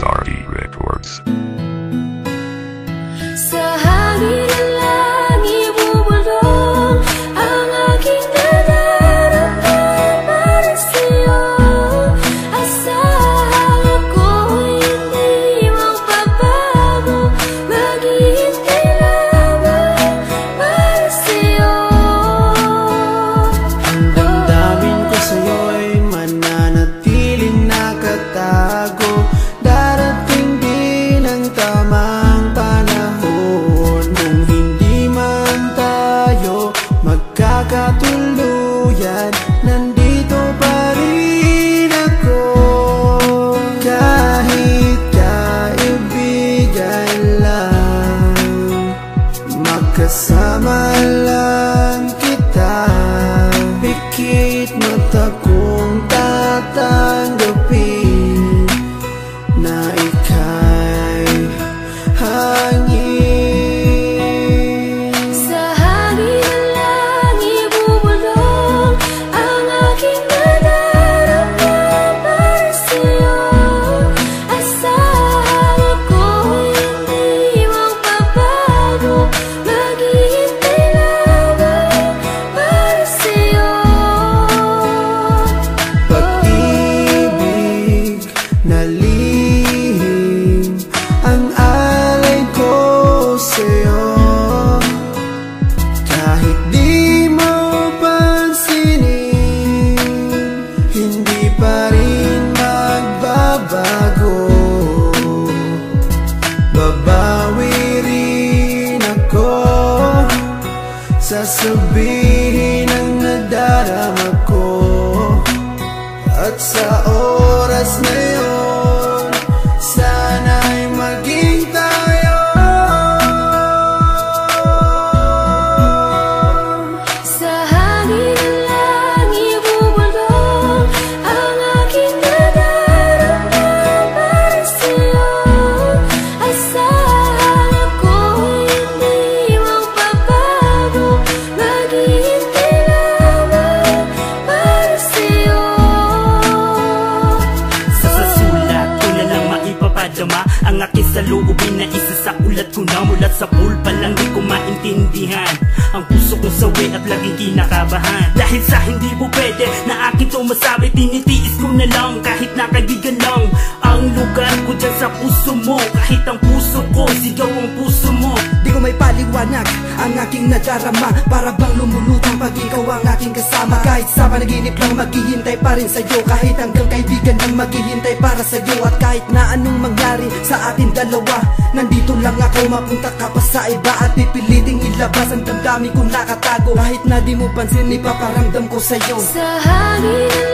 sorry. Hangin magbabago. Babawi rin ako Sasabihin ang nadarama ko. At sa oras na Ang aking saloobin na isa sa ulat ko na Mula sa pulpa lang di ko maintindihan. Ang puso ko sawi at laging kinakabahan. Dahil sa hindi mo pwede na akin to masabi Tinitiis ko na lang kahit na kaibigan lang Ang lugar ko dyan sa puso mo. Kahit ang puso ko, sigaw ang puso mo. Di ko may paliwanag ang aking nadarama Para bang lumulutang pag ikaw ang aking kasama. Kahit sa panaginip lang maghihintay pa rin sa'yo. Kahit hanggang kaibigan maghihintay para sa'yo At kahit na anong mangyari sa atin dalawa. Nandito lang ako mapunta ka pa sa iba At pipiliting ilabas ang damdamin kong nakatago. Kahit na di mo pansin ipaparamdam ko sa'yo. Sa hangin ng